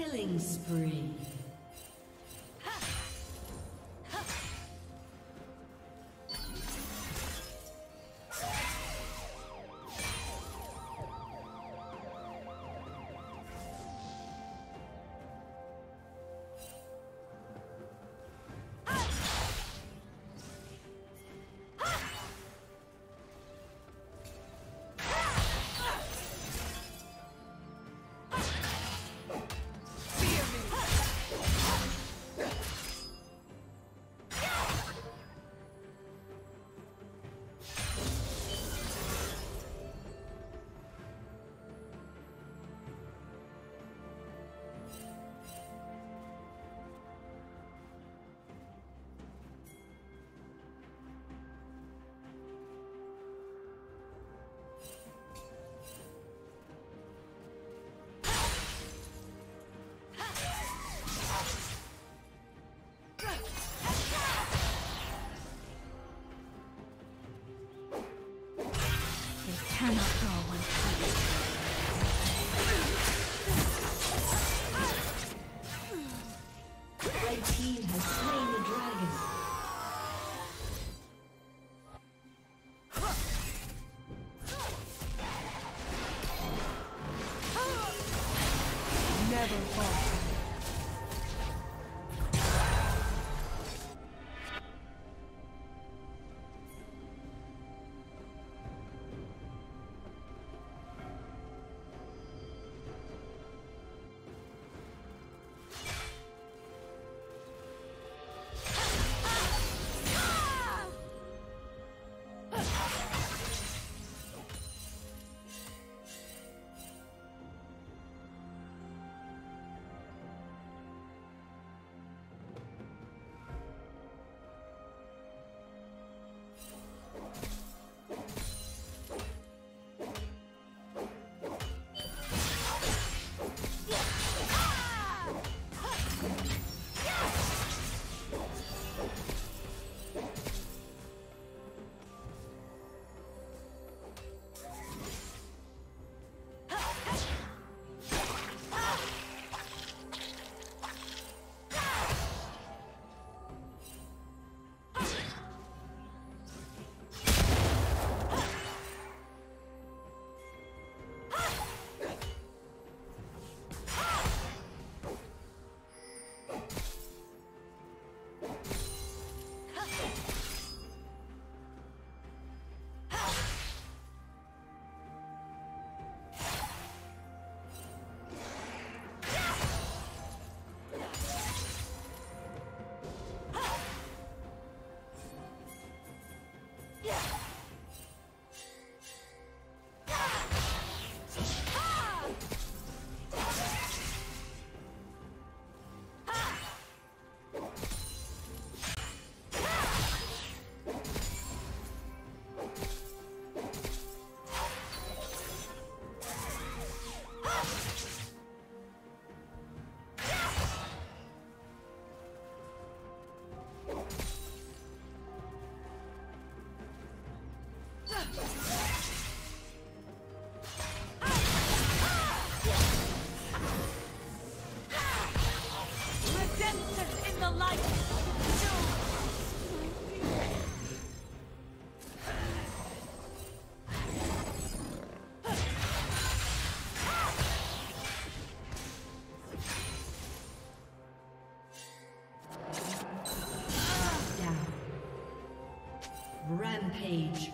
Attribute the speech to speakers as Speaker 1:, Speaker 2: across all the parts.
Speaker 1: Killing spree. Rampage.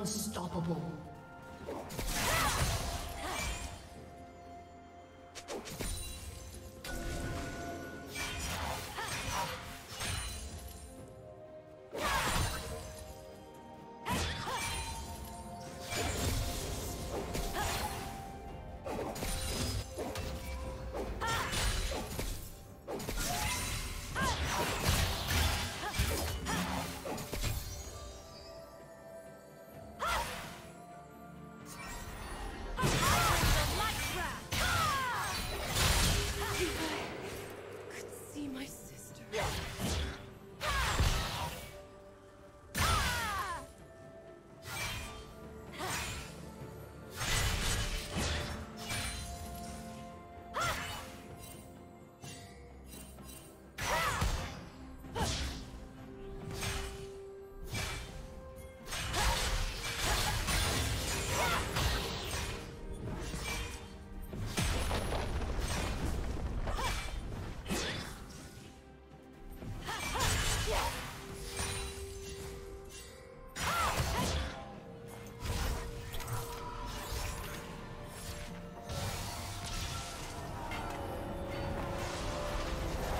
Speaker 1: Unstoppable.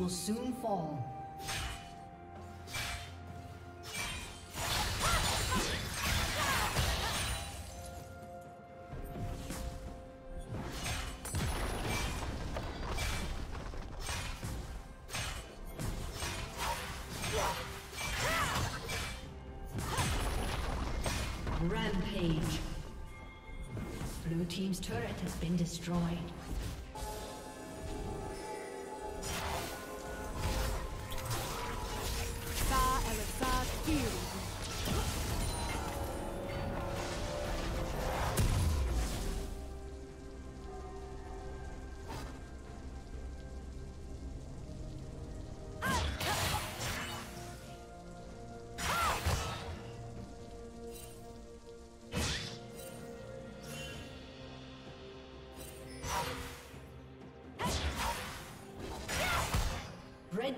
Speaker 1: Will soon fall. Rampage. Blue Team's turret has been destroyed.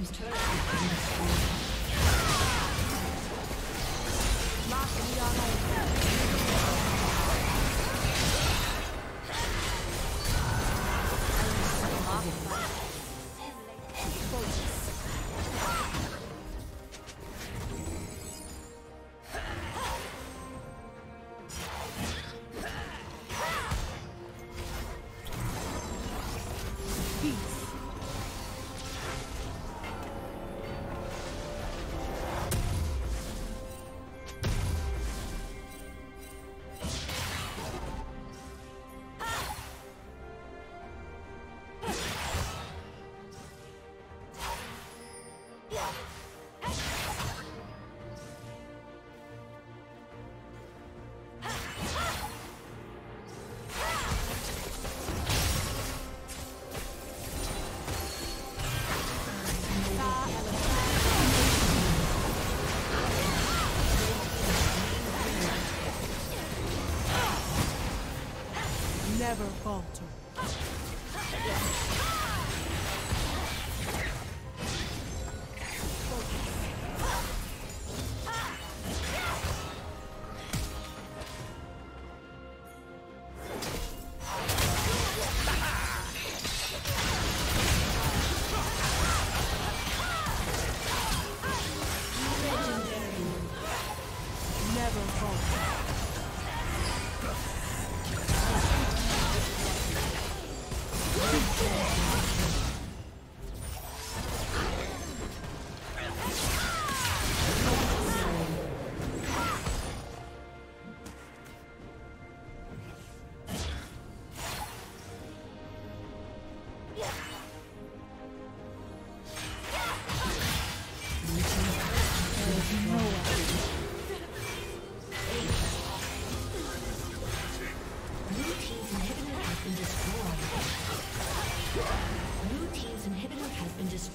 Speaker 1: team's
Speaker 2: turret